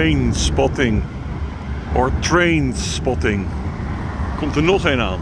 Train spotting. Or train spotting. Komt er nog een aan.